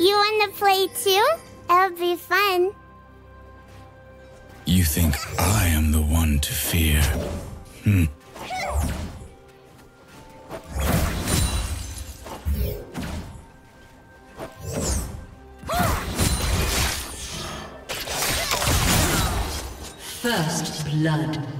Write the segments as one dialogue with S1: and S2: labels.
S1: You wanna play too? It'll be fun.
S2: You think I am the one to fear? Hmm.
S3: First blood.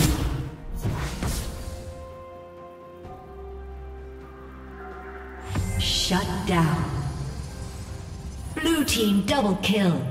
S3: Kill.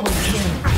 S4: Wow.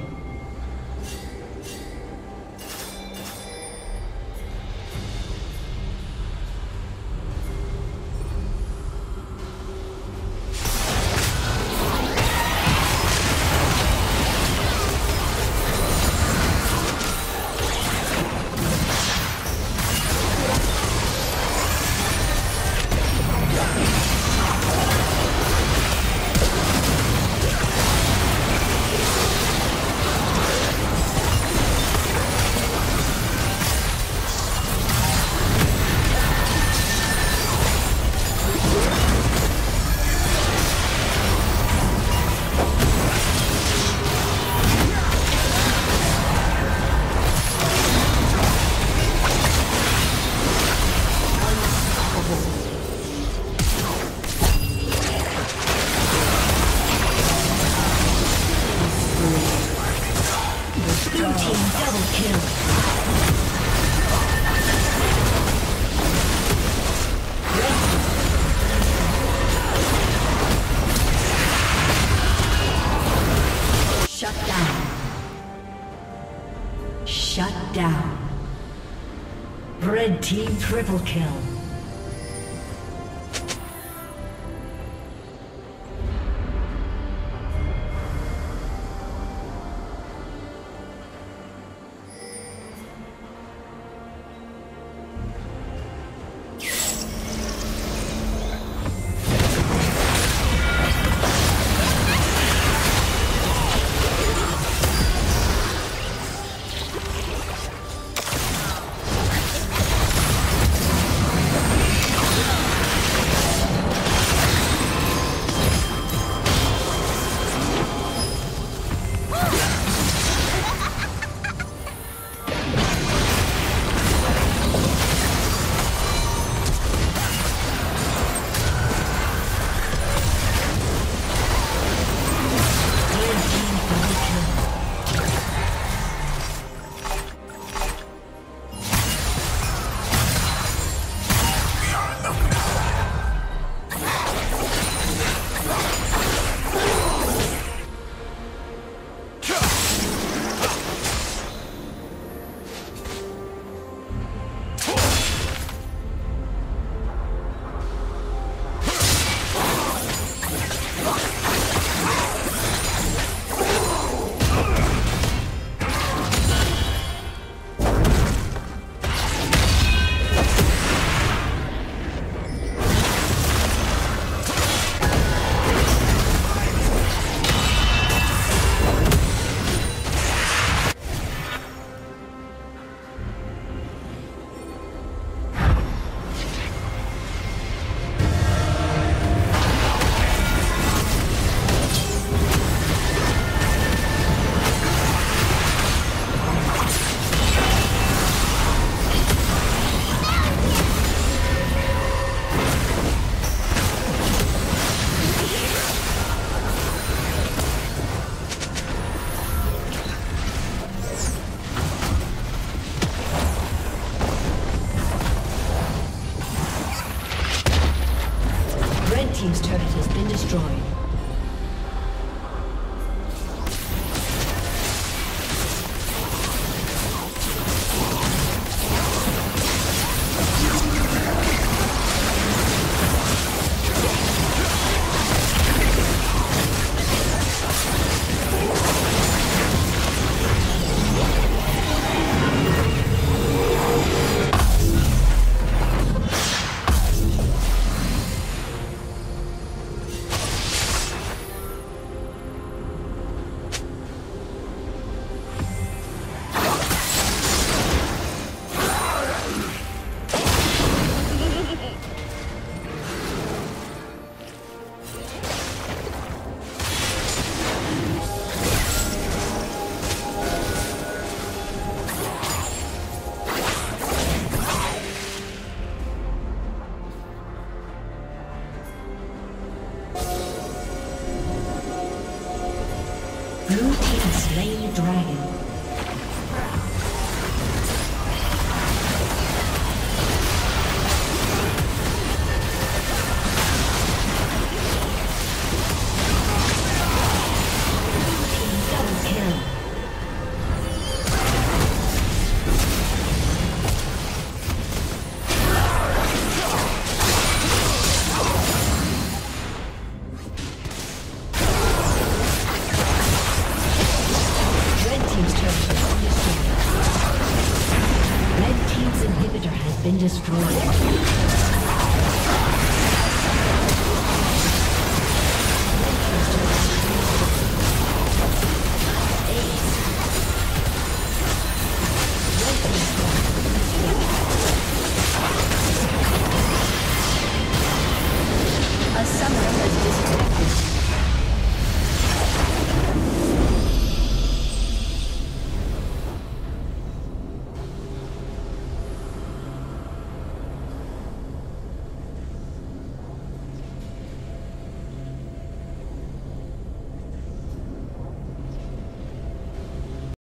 S3: Triple kill.